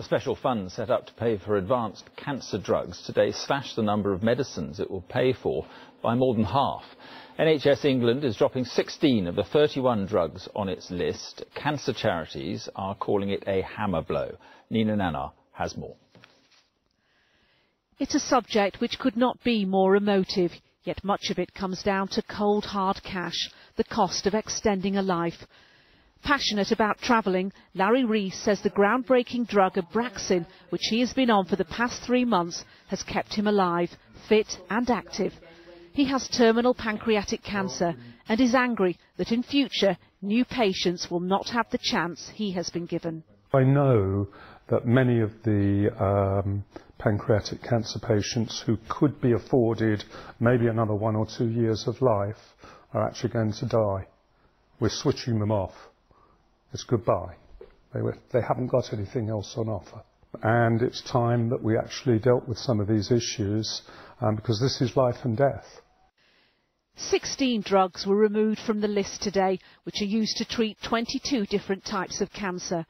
A special fund set up to pay for advanced cancer drugs today slashed the number of medicines it will pay for by more than half. NHS England is dropping 16 of the 31 drugs on its list. Cancer charities are calling it a hammer blow. Nina Nannar has more. It's a subject which could not be more emotive, yet much of it comes down to cold hard cash, the cost of extending a life. Passionate about travelling, Larry Rees says the groundbreaking drug Abraxane, which he has been on for the past three months, has kept him alive, fit and active. He has terminal pancreatic cancer and is angry that in future new patients will not have the chance he has been given. I know that many of the um, pancreatic cancer patients who could be afforded maybe another one or two years of life are actually going to die. We're switching them off it's goodbye. They, were, they haven't got anything else on offer. And it's time that we actually dealt with some of these issues um, because this is life and death. 16 drugs were removed from the list today, which are used to treat 22 different types of cancer.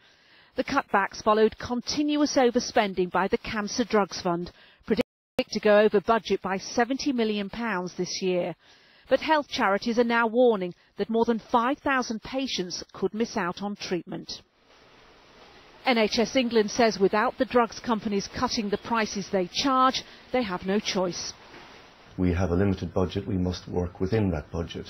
The cutbacks followed continuous overspending by the Cancer Drugs Fund, predicted to go over budget by £70 million this year. But health charities are now warning that more than 5,000 patients could miss out on treatment. NHS England says without the drugs companies cutting the prices they charge, they have no choice. We have a limited budget, we must work within that budget.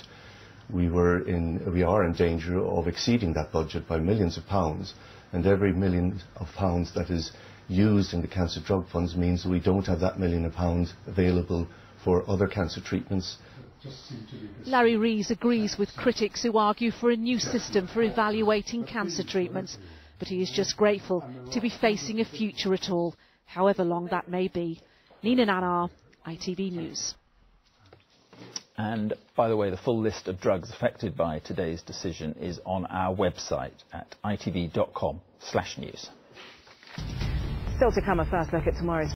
We, were in, we are in danger of exceeding that budget by millions of pounds, and every million of pounds that is used in the cancer drug funds means we don't have that million of pounds available for other cancer treatments Larry Rees agrees with critics who argue for a new system for evaluating cancer treatments, but he is just grateful to be facing a future at all, however long that may be. Nina Nannar, ITV News. And by the way, the full list of drugs affected by today's decision is on our website at itv.com slash news. Still to come, a first look at tomorrow's